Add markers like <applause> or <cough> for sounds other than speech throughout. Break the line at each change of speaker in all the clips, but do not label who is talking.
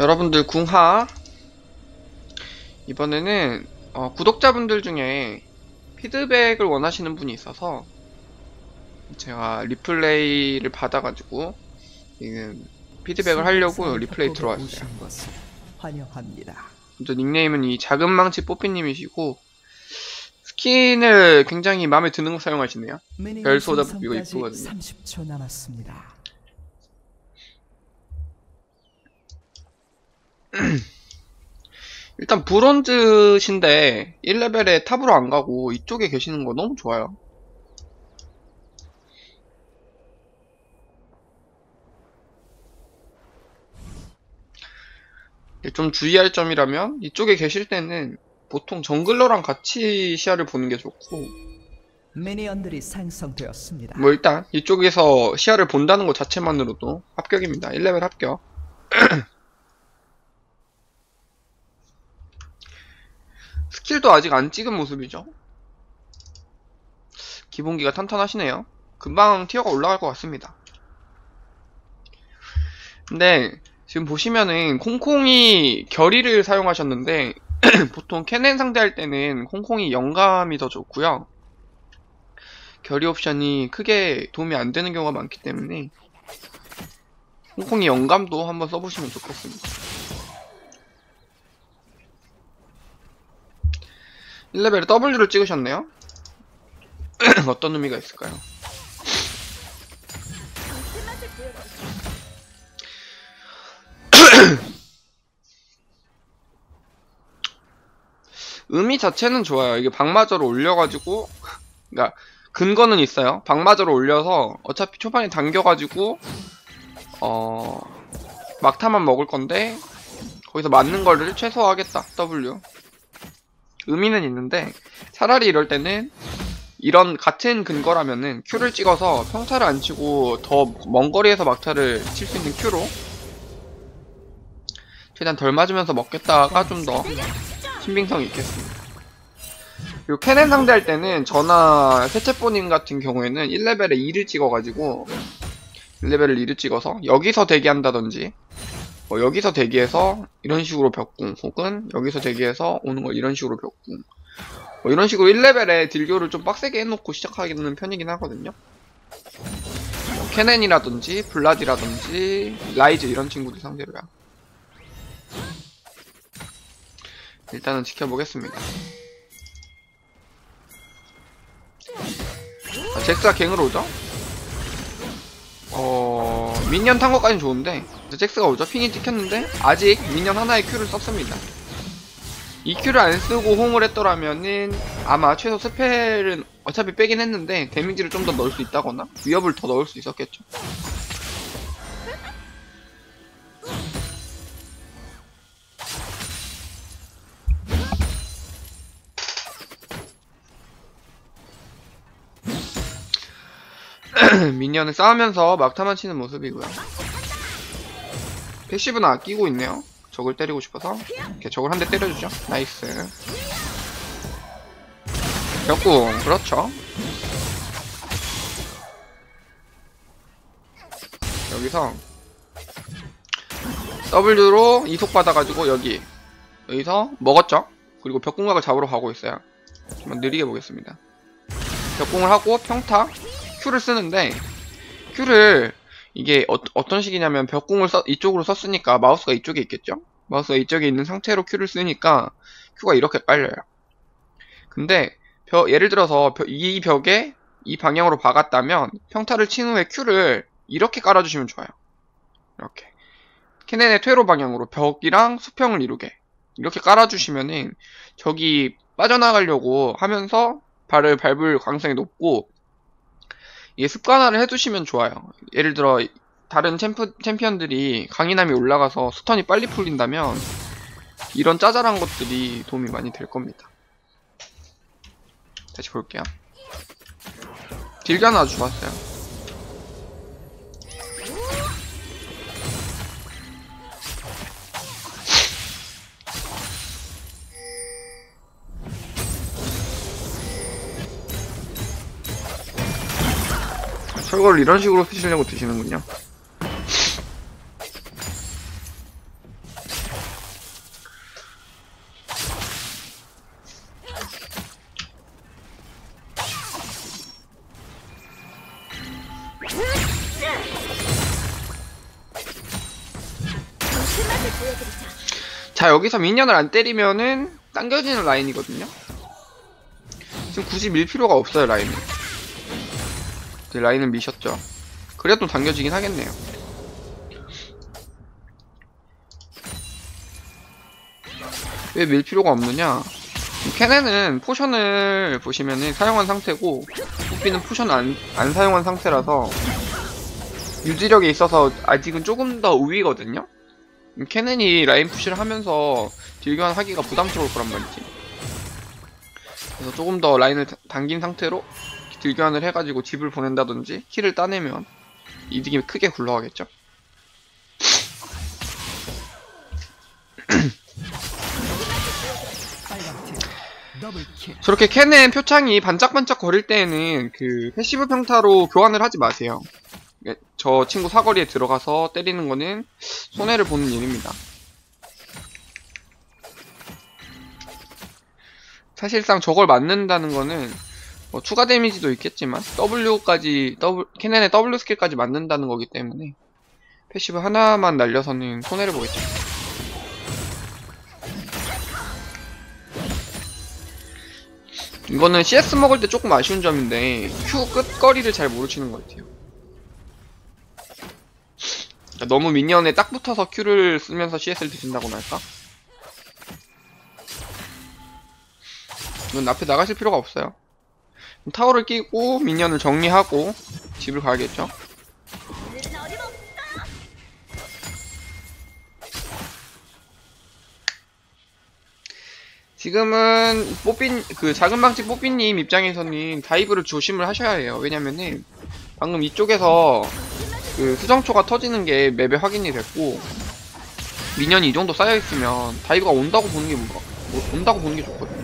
여러분들 궁하 이번에는 어, 구독자분들 중에 피드백을 원하시는 분이 있어서 제가 replay를 받아가지고 지금 피드백을 하려고 리플레이 들어왔어요.
환영합니다.
먼저 닉네임은 이 작은 망치 뽀삐님이시고 스킨을 굉장히 마음에 드는 거 사용하시네요. 별 수호자 이거 이쁘거든요.
30초 남았습니다. <clears throat>
일단 브론즈신데 1레벨에 탑으로 안 가고 이쪽에 계시는 거 너무 좋아요. 좀 주의할 점이라면 이쪽에 계실 때는 보통 정글러랑 같이 시야를 보는 게 좋고
미니언들이 생성되었습니다.
뭐 일단 이쪽에서 시야를 본다는 것 자체만으로도 합격입니다. 1레벨 합격. <clears throat> 스킬도 아직 안 찍은 모습이죠. 기본기가 탄탄하시네요. 금방 티어가 올라갈 것 같습니다. 근데 지금 보시면은 콩콩이 결의를 사용하셨는데 <clears throat> 보통 캐넨 상대할 때는 콩콩이 영감이 더 좋고요. 결의 옵션이 크게 도움이 안 되는 경우가 많기 때문에 콩콩이 영감도 한번 써보시면 좋겠습니다. 1레벨에 W를 찍으셨네요. <clears throat> 어떤 의미가 있을까요? <clears throat> 의미 자체는 좋아요. 이게 방마저로 올려가지고, 그니까, 근거는 있어요. 방마저로 올려서, 어차피 초반에 당겨가지고, 어, 막타만 먹을 건데, 거기서 맞는 거를 최소화하겠다. W. 의미는 있는데, 차라리 이럴 때는, 이런 같은 근거라면은 Q를 찍어서 평타를 안 치고 더 먼 거리에서 막타를 칠 수 있는 Q로 최대한 덜 맞으면서 먹겠다가 좀 더 신빙성이 있겠습니다. 그리고 캐넨 상대할 때는 저나 세체포님 같은 경우에는 1레벨에 2를 찍어가지고 1레벨을 2를 찍어서 여기서 대기한다든지 뭐 여기서 대기해서 이런 식으로 벽궁 혹은 여기서 대기해서 오는 거 이런 식으로 벽궁 뭐 이런 식으로 1레벨에 deal교를 좀 빡세게 해놓고 시작하는 편이긴 하거든요. 뭐 케넨이라든지 블라디라든지 라이즈 이런 친구들 상대로요. 일단은 지켜보겠습니다. 아, 잭스가 갱으로 오죠? 어... minion 탄 것까진 좋은데 잭스가 오죠? ping이 찍혔는데 아직 minion 하나의 Q를 썼습니다. 이 Q를 안 쓰고 호응을 했더라면은 아마 최소 spell은 어차피 빼긴 했는데 데미지를 좀 더 넣을 수 있다거나 위협을 더 넣을 수 있었겠죠. <clears throat> minion을 싸우면서 막타만 치는 모습이고요. passive는 아끼고 있네요. 적을 때리고 싶어서 이렇게 적을 한 대 때려주죠. nice. 벽궁 그렇죠. 여기서 W로 이속 받아가지고 여기 여기서 먹었죠. 그리고 벽궁각을 잡으러 가고 있어요. 좀 느리게 보겠습니다. 벽궁을 하고 평타 Q를 쓰는데 Q를 이게 어, 떤 식이냐면 벽궁을 써, 이쪽으로 썼으니까 마우스가 이쪽에 있겠죠? 마우스가 이쪽에 있는 상태로 Q를 쓰니까 Q가 이렇게 깔려요. 근데 벽, 예를 들어서 벽, 이 벽에 이 방향으로 박았다면 평타를 친 후에 Q를 이렇게 깔아주시면 좋아요. 이렇게. 캐넨의 퇴로 방향으로 벽이랑 수평을 이루게 이렇게 깔아주시면은 저기 빠져나가려고 하면서 발을 밟을 가능성이 높고 이게 습관화를 해두시면 좋아요. 예를 들어 다른 챔프, 챔피언들이 강인함이 올라가서 스턴이 빨리 풀린다면 이런 짜잘한 것들이 도움이 많이 될 겁니다. 다시 볼게요. 딜가는 아주 좋았어요. 철거를 이런 식으로 쓰시려고 드시는군요. 자 여기서 민년을 안 때리면은 당겨지는 라인이거든요 지금 굳이 밀 필요가 없어요 라인은 라인을 미셨죠. 그래도 당겨지긴 하겠네요. 왜 밀 필요가 없느냐? 케넨은 potion을 보시면은 사용한 상태고 뽀삐는 potion 안, 안 사용한 상태라서 유지력에 있어서 아직은 조금 더 우위거든요? 케넨이 라인 push를 하면서 deal교환 하기가 부담스러울 거란 말이지. 그래서 조금 더 라인을 다- 당긴 상태로 deal교환을 해가지고 집을 보낸다든지 kill을 따내면 이득이 크게 굴러가겠죠. 저렇게 케넨 표창이 반짝반짝 거릴 때에는 그 passive 평타로 교환을 하지 마세요. 예, 저 친구 사거리에 들어가서 때리는 거는 손해를 보는 일입니다. 사실상 저걸 맞는다는 거는 뭐 추가 데미지도 있겠지만 W까지 W 케넨의 W skill까지 맞는다는 거기 때문에 passive 하나만 날려서는 손해를 보겠죠. 이거는 CS 먹을 때 조금 아쉬운 점인데 Q 끝거리를 잘 모르시는 것 같아요. 그러니까 너무 minion에 딱 붙어서 Q를 쓰면서 CS를 드신다고나 할까? 이건 앞에 나가실 필요가 없어요. 타워를 끼고 미니언을 정리하고 집을 가야겠죠. 지금은 뽀삐 그 작은 방집 뽀삐님 입장에서는 다이브를 조심을 하셔야 해요. 왜냐면은 방금 이쪽에서 그 수정초가 터지는 게 맵에 확인이 됐고 minion이 이 정도 쌓여 있으면 dive가 온다고 보는 게 뭐, 뭐, 온다고 보는 게 좋거든요.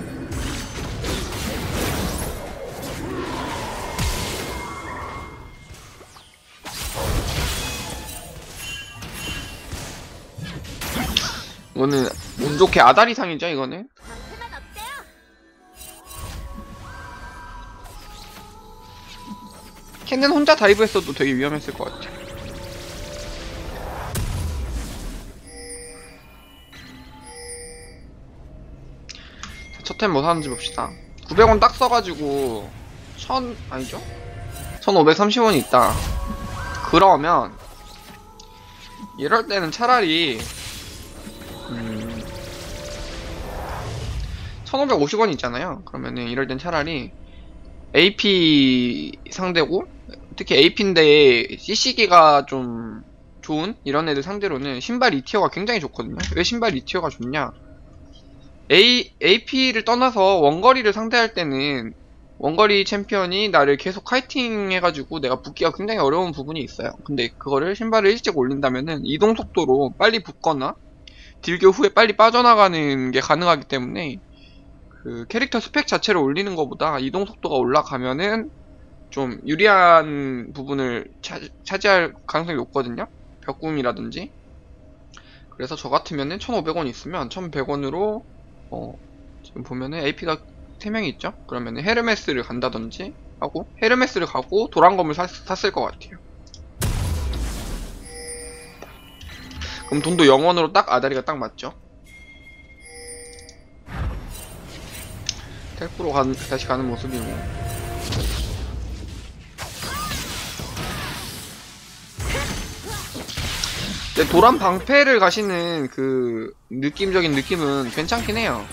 이거는 운 좋게 아다리상이죠 이거는 케넨 혼자 dive 했어도 되게 위험했을 것 같아. 첫템 뭐 사는지 봅시다. 900원 딱 써가지고 1000 아니죠? 1530원이 있다. 그러면 이럴 때는 차라리 음 1550원 있잖아요. 그러면은 이럴 땐 차라리 AP 상대고 특히 AP인데 CC기가 좀 좋은 이런 애들 상대로는 신발 2티어가 굉장히 좋거든요. 왜 신발 2티어가 좋냐? A, AP를 떠나서 원거리를 상대할 때는 원거리 챔피언이 나를 계속 카이팅 해가지고 내가 붙기가 굉장히 어려운 부분이 있어요. 근데 그거를 신발을 일찍 올린다면은 이동 속도로 빨리 붙거나 딜교 후에 빨리 빠져나가는 게 가능하기 때문에 그 캐릭터 스펙 자체를 올리는 것보다 이동 속도가 올라가면은 좀 유리한 부분을 차, 차지할 가능성이 높거든요. 벽궁이라든지. 그래서 저 같으면은 1,500원 있으면 1,100원으로 어 지금 보면은 AP가 3명이 있죠. 그러면은 헤르메스를 간다든지 하고 헤르메스를 가고 도란검을 샀, 샀을 것 같아요. 그럼 돈도 0원으로 딱 아다리가 딱 맞죠. 텔프로 간, 다시 가는 모습이고 근데 도란 방패를 가시는 그 느낌적인 느낌은 괜찮긴 해요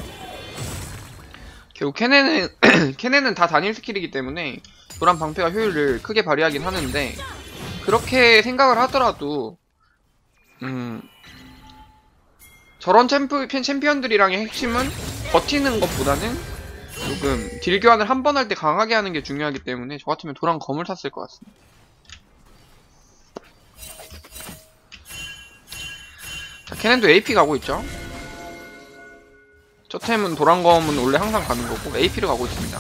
결국 케넨은 케넨은 <clears throat> 다 단일 skill이기 때문에 도란 방패가 효율을 크게 발휘하긴 하는데 그렇게 생각을 하더라도 음 저런 champ, 챔피언들이랑의 핵심은 버티는 것보다는 조금 deal 교환을 한 번 할 때 강하게 하는 게 중요하기 때문에 저 같으면 도란 검을 샀을 것 같습니다. 자, 캐넨도 AP 가고 있죠. 저 템은 도란검은 원래 항상 가는 거고 AP를 가고 있습니다.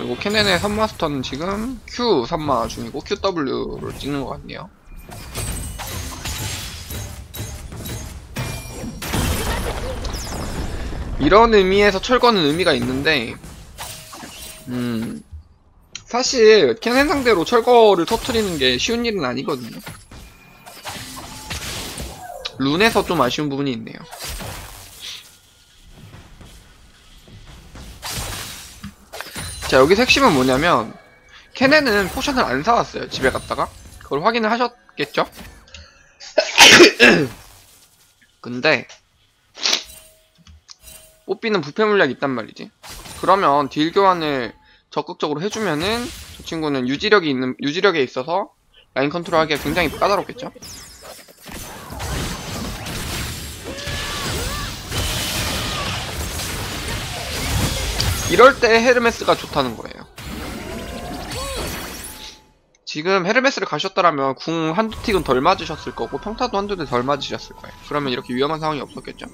그리고 캐넨의 3마스터는 지금 Q 3마 중이고 QW를 찍는 것 같네요. 이런 의미에서 철거는 의미가 있는데, 음, 사실 케넨 상대로 철거를 터트리는 게 쉬운 일은 아니거든요. rune에서 좀 아쉬운 부분이 있네요. 자, 여기서 핵심은 뭐냐면, 케넨은 potion을 안 사왔어요. 집에 갔다가. 그걸 확인을 하셨겠죠? <coughs> 근데, 뽀삐는 부패 물약이 있단 말이지. 그러면 deal 교환을 적극적으로 해주면은, 저 친구는 유지력이 있는, 유지력에 있어서 라인 컨트롤 하기가 굉장히 까다롭겠죠? 이럴 때 헤르메스가 좋다는 거예요. 지금 헤르메스를 가셨더라면 궁 한두 tick은 덜 맞으셨을 거고 평타도 한두 대 덜 맞으셨을 거예요. 그러면 이렇게 위험한 상황이 없었겠죠.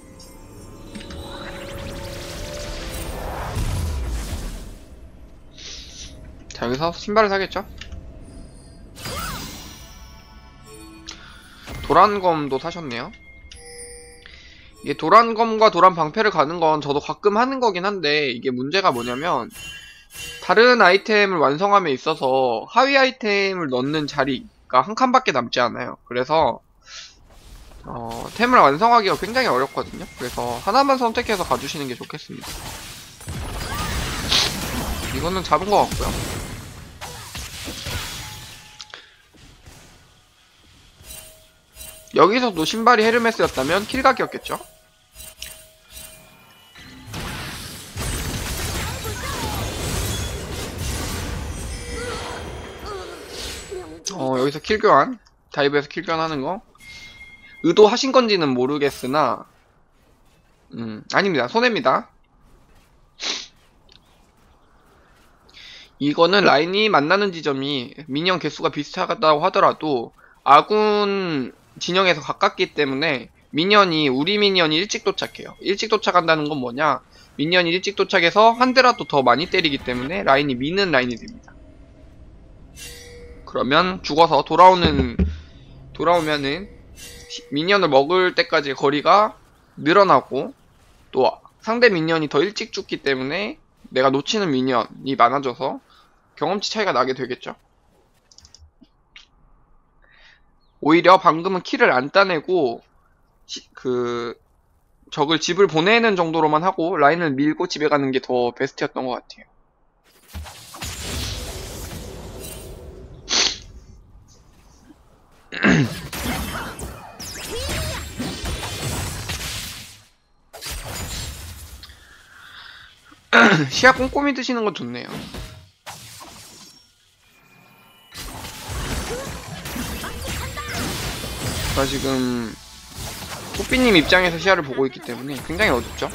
자 여기서 신발을 사겠죠. 도란검도 사셨네요. 이게 도란검과 도란 방패를 가는 건 저도 가끔 하는 거긴 한데 이게 문제가 뭐냐면 다른 아이템을 완성함에 있어서 하위 아이템을 넣는 자리가 한 칸밖에 남지 않아요. 그래서 어, 템을 완성하기가 굉장히 어렵거든요. 그래서 하나만 선택해서 가주시는 게 좋겠습니다. 이거는 잡은 것 같고요. 여기서도 신발이 헤르메스였다면 kill각이었겠죠? 어, 여기서 kill 교환. dive에서 kill 교환하는 거. 의도하신 건지는 모르겠으나, 음, 아닙니다. 손해입니다. 이거는 라인이 만나는 지점이 minion 개수가 비슷하다고 하더라도 아군 진영에서 가깝기 때문에 minion이 우리 minion이 일찍 도착해요. 일찍 도착한다는 건 뭐냐? minion이 일찍 도착해서 한 대라도 더 많이 때리기 때문에 라인이 미는 라인이 됩니다. 그러면 죽어서 돌아오는 돌아오면은 시- minion을 먹을 때까지 거리가 늘어나고 또 상대 minion이 더 일찍 죽기 때문에 내가 놓치는 minion이 많아져서 경험치 차이가 나게 되겠죠. 오히려 방금은 kill을 안 따내고 시- 그 적을 집을 보내는 정도로만 하고 라인을 밀고 집에 가는 게 더 베스트였던 것 같아요. <clears throat> 시야 꼼꼼히 드시는 건 좋네요. 제가 지금 호삐님 입장에서 시야를 보고 있기 때문에 굉장히 어둡죠?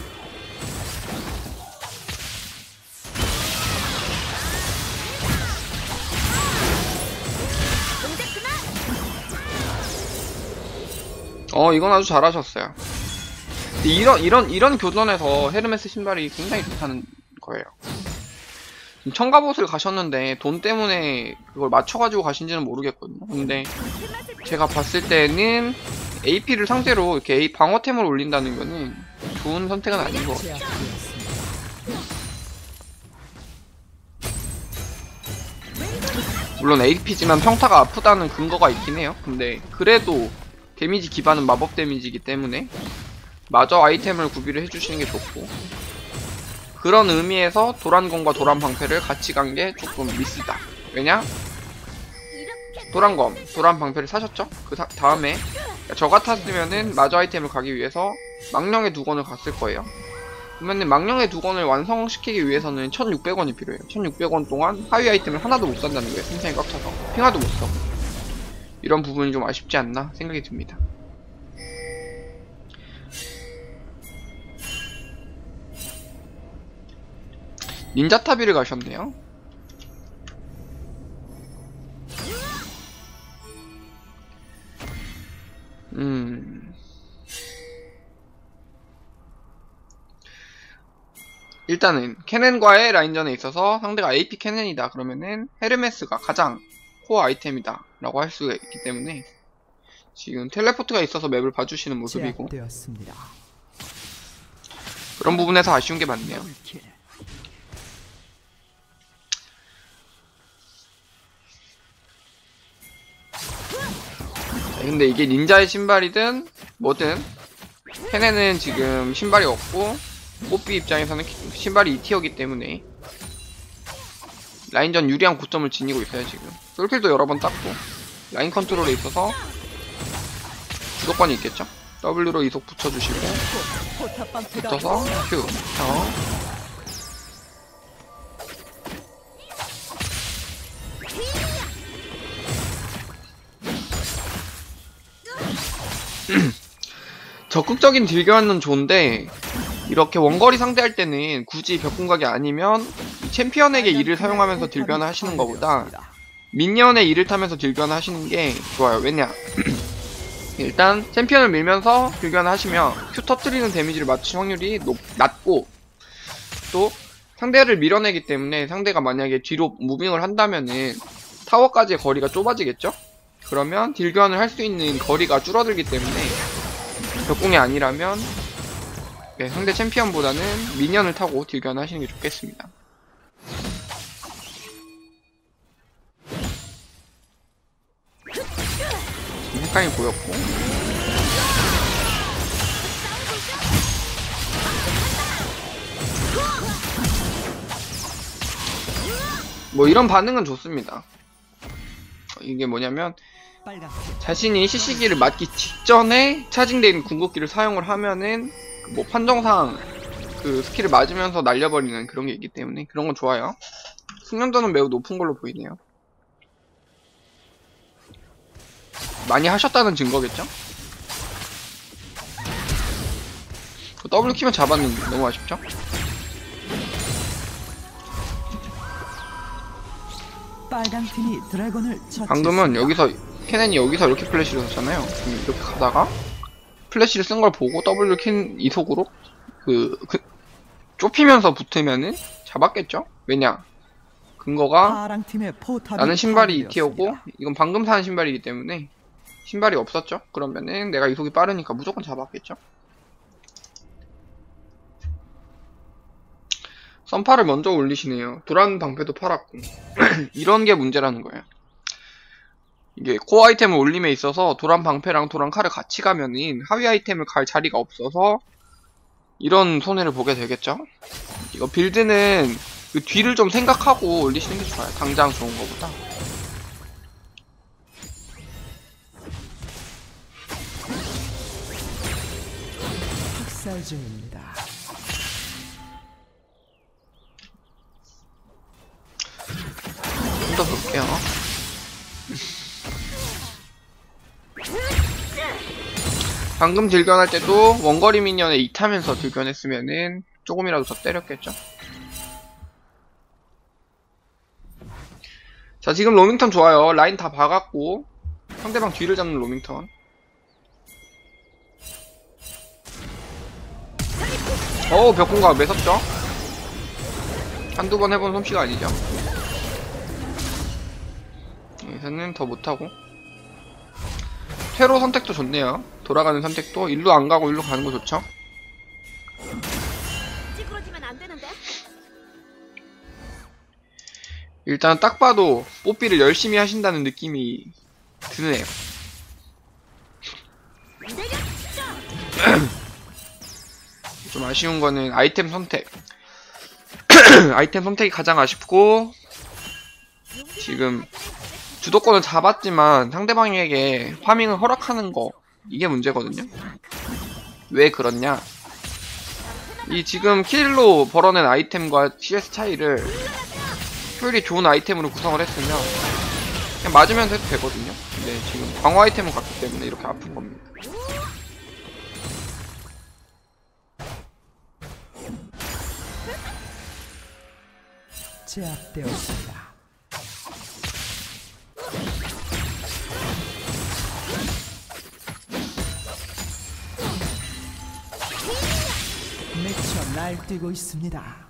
어, 이건 아주 잘하셨어요. 이런, 이런, 이런 교전에서 헤르메스 신발이 굉장히 좋다는 거예요. 청가봇을 가셨는데 돈 때문에 그걸 맞춰가지고 가신지는 모르겠거든요. 근데 제가 봤을 때는 AP를 상대로 이렇게 방어템을 올린다는 거는 좋은 선택은 아닌 것 같아요. 물론 AP지만 평타가 아프다는 근거가 있긴 해요. 근데 그래도 데미지 기반은 마법 데미지이기 때문에 마저 아이템을 구비를 해주시는 게 좋고 그런 의미에서 도란검과 도란방패를 같이 간 게 조금 미스다. 왜냐? 도란검, 도란방패를 사셨죠? 그 사- 다음에 저 같았으면은 마저 아이템을 가기 위해서 망령의 두 권을 갔을 거예요. 그러면은 망령의 두 권을 완성시키기 위해서는 1600원이 필요해요. 1600원 동안 하위 아이템을 하나도 못 산다는 거예요. 생생히 꽉 차서. 핑화도 못 써. 이런 부분이 좀 아쉽지 않나 생각이 듭니다. 닌자타비를 가셨네요. 음. 일단은 캐넨과의 라인전에 있어서 상대가 AP 캐넨이다 그러면은 헤르메스가 가장 코어 아이템이다 라고 할 수가 있기 때문에 지금 텔레포트가 있어서 맵을 봐주시는 모습이고
제압되었습니다.
그런 부분에서 아쉬운 게 많네요
더블킬.
근데 이게 닌자의 신발이든 뭐든 케네는 지금 신발이 없고 뽀삐 입장에서는 키- 신발이 2티어기 때문에 라인전 유리한 9점을 지니고 있어요 지금 솔킬도 여러 번 땄고 라인 컨트롤에 있어서 주도권이 있겠죠 W로 이속 붙여주시고 붙어서 Q 어. <clears throat> 적극적인 딜교환은 좋은데 이렇게 원거리 상대할 때는 굳이 벽공각이 아니면 이 챔피언에게 이를 사용하면서 딜교환을 하시는 것보다 미니언의 이를 타면서 딜교환을 하시는 게 좋아요 왜냐 <clears throat> 일단 챔피언을 밀면서 딜교환을 하시면 Q 터트리는 데미지를 맞출 확률이 높, 낮고 또 상대를 밀어내기 때문에 상대가 만약에 뒤로 무빙을 한다면은 타워까지의 거리가 좁아지겠죠? 그러면 딜교환을 할 수 있는 거리가 줄어들기 때문에 벽공이 아니라면 네, 상대 챔피언보다는 미니언을 타고 딜교환 하시는 게 좋겠습니다. 헷갈이 보였고 뭐 이런 반응은 좋습니다. 이게 뭐냐면 자신이 CC기를 맞기 직전에 있는 궁극기를 사용을 하면은 그뭐 판정상 그 스킬을 맞으면서 날려버리는 그런 게 있기 때문에 그런 건 좋아요. 숙련도는 매우 높은 걸로 보이네요. 많이 하셨다는 증거겠죠? 그 W 키면 잡았는데 너무 아쉽죠?
빨간 팀이 드래곤을 처치.
방금은 여기서 케넨이 여기서 이렇게 플래시를 썼잖아요. 이렇게 가다가 플래시를 쓴 걸 보고 W 킨 이속으로 그, 그 좁히면서 붙으면은 잡았겠죠? 왜냐? 근거가 나는 신발이
파괴되었습니다.
2tier고 이건 방금 산 신발이기 때문에 신발이 없었죠? 그러면은 내가 이속이 빠르니까 무조건 잡았겠죠? 썬파를 먼저 올리시네요. 도란 방패도 팔았고 <clears throat> 이런 게 문제라는 거예요. 이게 코어 아이템을 올림에 있어서 도란 방패랑 도란 칼을 같이 가면은 하위 아이템을 갈 자리가 없어서 이런 손해를 보게 되겠죠? 이거 빌드는 그 뒤를 좀 생각하고 올리시는 게 좋아요. 당장 좋은 거보다.
학살 중입니다.
좀더 볼게요. 방금 딜견할 때도 원거리 미니언에 2 타면서 딜견했으면은 조금이라도 더 때렸겠죠. 자, 지금 로밍턴 좋아요. 라인 다 박았고 상대방 뒤를 잡는 로밍턴. 어우, 벽공각 매섭죠? 한두 번 해본 솜씨가 아니죠. 여기서는 더 못하고 퇴로 선택도 좋네요 돌아가는 선택도 일로 안 가고 일로 가는 거 좋죠. 일단 딱 봐도 뽀삐를 열심히 하신다는 느낌이 드네요. <clears throat> 좀 아쉬운 거는 아이템 선택 <clears throat> 아이템 선택이 가장 아쉽고 지금 주도권을 잡았지만 상대방에게 파밍을 허락하는 거 이게 문제거든요. 왜 그렇냐? 이 지금 킬로 벌어낸 아이템과 CS 차이를 효율이 좋은 아이템으로 구성을 했으면 그냥 맞으면서 해도 되거든요. 근데 지금 방어 아이템을 갖기 때문에 이렇게 아픈 겁니다.
제압되었습니다. 미쳐 날뛰고 있습니다.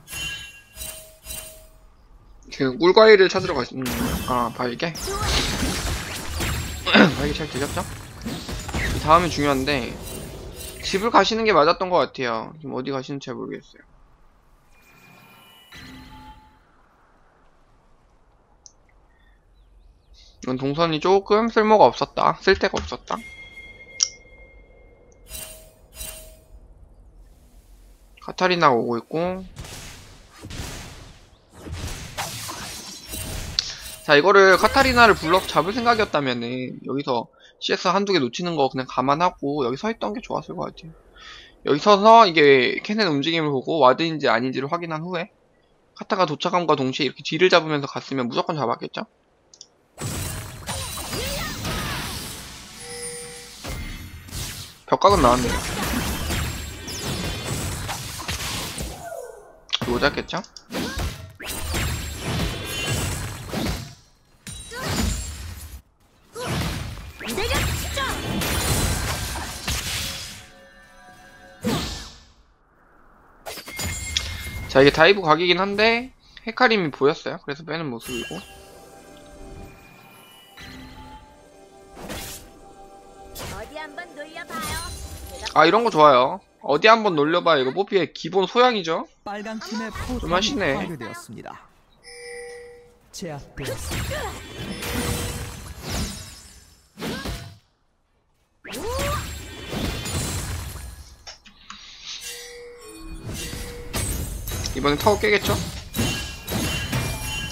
지금 꿀과일을 찾으러 가시는 아 바이게 <clears throat> 바이게 잘 되셨죠? 이 다음이 중요한데 집을 가시는 게 맞았던 것 같아요 지금 어디 가시는지 잘 모르겠어요 이건 동선이 조금 쓸모가 없었다. 쓸데가 없었다. 카타리나가 오고 있고. 자, 이거를 카타리나를 불러서 잡을 생각이었다면은, 여기서 CS 한두 개 놓치는 거 그냥 감안하고, 여기 서 있던 게 좋았을 것 같아요. 여기 서서 이게 캐넨 움직임을 보고, 와드인지 아닌지를 확인한 후에, 카타가 도착함과 동시에 이렇게 뒤를 잡으면서 갔으면 무조건 잡았겠죠? 벽각은 나왔네요. 못 잡겠죠?
내려 치죠.
자, 이게 dive 각이긴 한데, 헤카림이 보였어요. 그래서 빼는 모습이고.
한번 놀려봐요.
아, 이런 거 좋아요. 어디 한번 놀려봐. 이거 뽀삐의 기본 소양이죠?
빨강 팀의 포탑이
하시네.
파괴되었습니다. 제압되었습니다.
이번엔 타워 깨겠죠?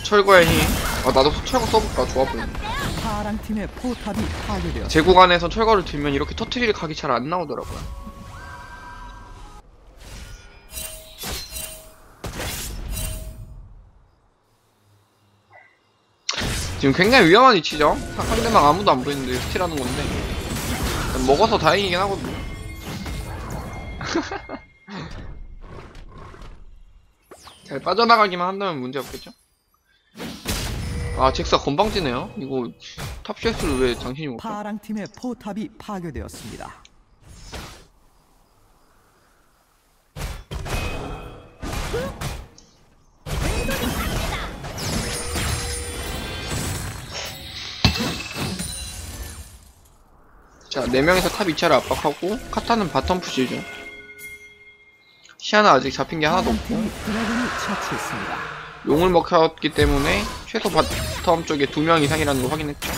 철거의 힘. 아, 나도 철거 써볼까? 좋아 보이네.
파랑 팀의 포탑이 파괴되었습니다.
제 구간에서 철거를 들면 이렇게 터트릴 각이 잘 안 나오더라고요. 지금 굉장히 위험한 위치죠? 사- 상대방 아무도 안 보이는데 스틸하는 건데 먹어서 다행이긴 하거든요. <laughs> 잘 빠져나가기만 한다면 문제 없겠죠? 아 잭사 건방지네요. 이거 탑 쉐스를 왜 당신이 못 봐?
파랑 팀의 포탑이 파괴되었습니다.
자, 4명에서 top 2차를 압박하고, 카타는 bottom push죠. 시야는 아직 잡힌 게 하나도 없고. 용을 먹혔기 때문에, 최소 bottom 쪽에 2명 이상이라는 걸 확인했죠.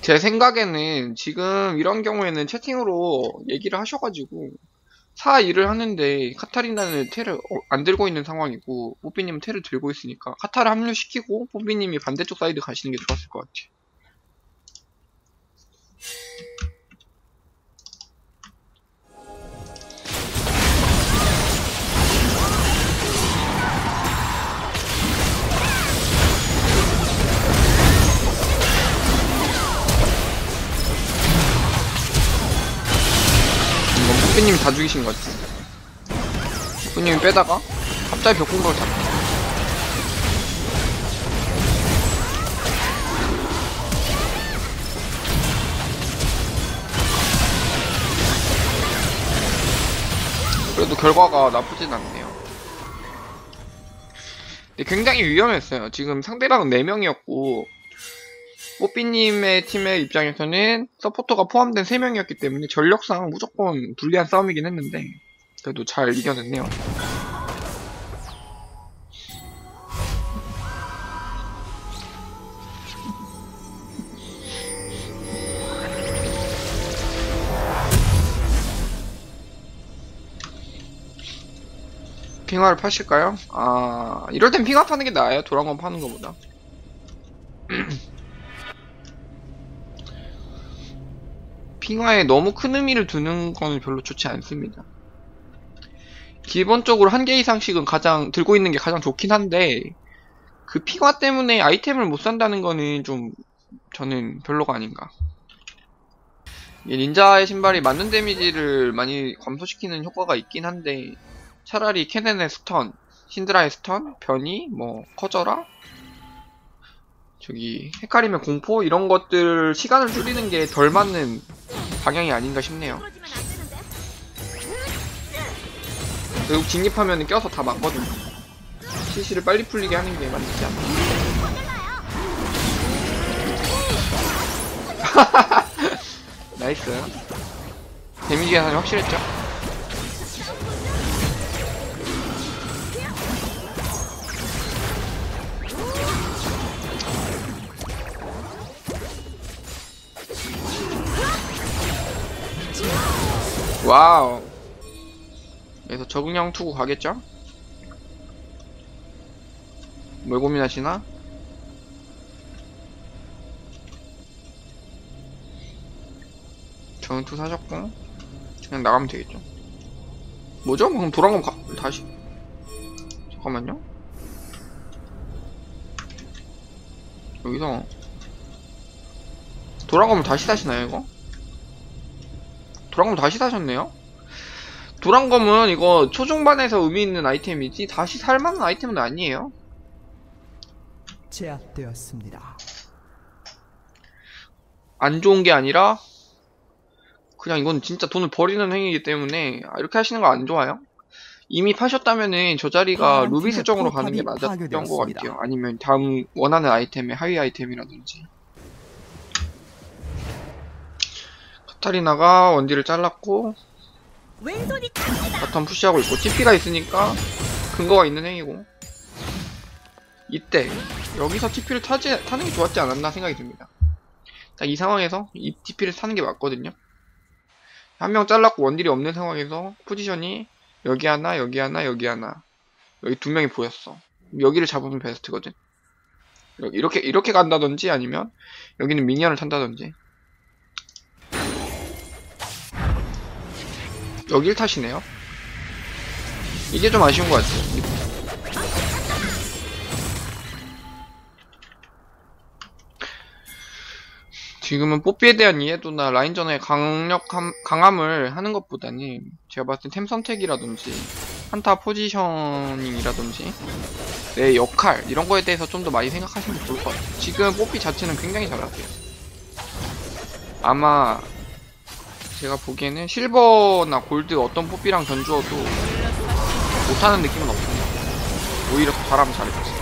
제 생각에는 지금 이런 경우에는 채팅으로 얘기를 하셔가지고, 사 일을 하는데, 카타리나는 텔을 어, 안 들고 있는 상황이고, 뽀삐님은 텔을 들고 있으니까, 카타를 합류시키고, 뽀삐님이 반대쪽 사이드 가시는 게 좋았을 것 같아요. 뽀삐님이 다 죽이신 것 같아요. 뽀삐님이 빼다가, 갑자기 벽공격을 잡 그래도 결과가 나쁘진 않네요. 근데 굉장히 위험했어요. 지금 상대방은 4명이었고, 뽀삐님의 팀의 입장에서는 서포터가 포함된 3명이었기 때문에 전력상 무조건 불리한 싸움이긴 했는데, 그래도 잘 이겨냈네요. 핑화를 파실까요? 아, 이럴 땐 핑화 파는 게 나아요. 도랑건 파는 것보다. 핑와에 너무 큰 의미를 두는 건 별로 좋지 않습니다. 기본적으로 한 개 이상씩은 가장, 들고 있는 게 가장 좋긴 한데, 그 핑와 때문에 아이템을 못 산다는 거는 좀, 저는 별로가 아닌가. 닌자의 신발이 맞는 데미지를 많이 감소시키는 효과가 있긴 한데, 차라리 케넨의 stun, 신드라의 stun, 변이, 뭐 커져라, 저기 헤카림 공포 이런 것들 시간을 줄이는 게 덜 맞는 방향이 아닌가 싶네요. 결국 진입하면 껴서 다 맞거든요. CC를 빨리 풀리게 하는 게 맞지 않나. <laughs> nice. 데미지 계산이 확실했죠? 와우. 그래서 적응형 투구 가겠죠? 뭘 고민하시나? 전투 사셨고 그냥 나가면 되겠죠 뭐죠? 그럼 돌아가면 가, 다시 잠깐만요 여기서 돌아가면 다시 사시나요 이거? 돌아가면 다시 사셨네요? 도란검은 이거 초중반에서 의미 있는 아이템이지 다시 살만한 아이템은 아니에요
제압되었습니다.
안 좋은 게 아니라 그냥 이건 진짜 돈을 버리는 행위이기 때문에 아, 이렇게 하시는 거 안 좋아요. 이미 파셨다면은 저 자리가
팀의
쪽으로 가는 게 맞았던 것. 같아요. 아니면 다음 원하는 아이템의 하위 아이템이라든지. 카타리나가 원딜을 잘랐고. bottom push하고 있고 TP가 있으니까 근거가 있는 행위고 이때 여기서 TP를 타지, 타는 게 좋았지 않았나 생각이 듭니다. 딱이 상황에서 이 TP를 타는 게 맞거든요. 한 명 잘랐고 원딜이 없는 상황에서 포지션이 여기 하나, 여기 하나, 여기 하나 여기 두 명이 보였어. 여기를 잡으면 베스트거든. 이렇게 이렇게 간다든지 아니면 여기는 미니언을 탄다든지 여길 타시네요. 이게 좀 아쉬운 것 같아요. 지금은 뽀삐에 대한 이해도나 라인전의 강력함, 강함을 하는 것보다는 제가 봤을 땐템 선택이라든지 한타 포지셔닝이라든지 내 역할 이런 거에 대해서 좀 더 많이 생각하시면 좋을 것 같아요. 지금 뽀삐 자체는 굉장히 잘하세요. 아마 제가 보기에는 실버나 골드 어떤 뽀삐랑 견주어도 못하는 느낌은 없습니다. 오히려 더 잘하면 잘해줬어요.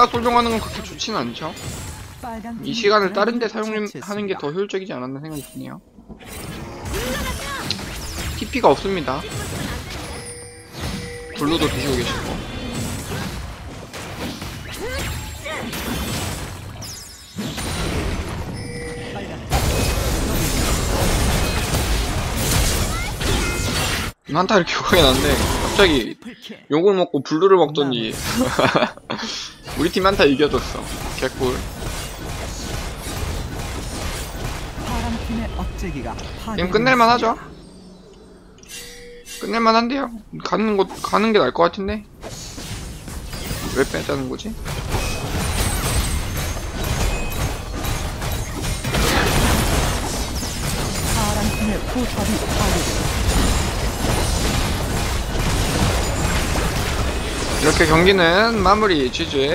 뽀삐가 솔종하는 건 그렇게 좋지는 않죠. 이 시간을 다른 데 사용하는 게 더. 효율적이지 않았나 생각이 드네요. TP가 없습니다. 블루도 드시고 계시고. 한타 이렇게 <laughs> 요강이 났는데 갑자기. 욕을 먹고 블루를 먹더니 <laughs> 우리 팀 한타 이겨줬어. 개꿀. 게임 끝낼만 하죠? 끝낼만 한데요? 가는 곳, 가는 게 나을 것 같은데? 왜 빼자는 거지?
파란 팀의 포탑이
이렇게 경기는 마무리 GG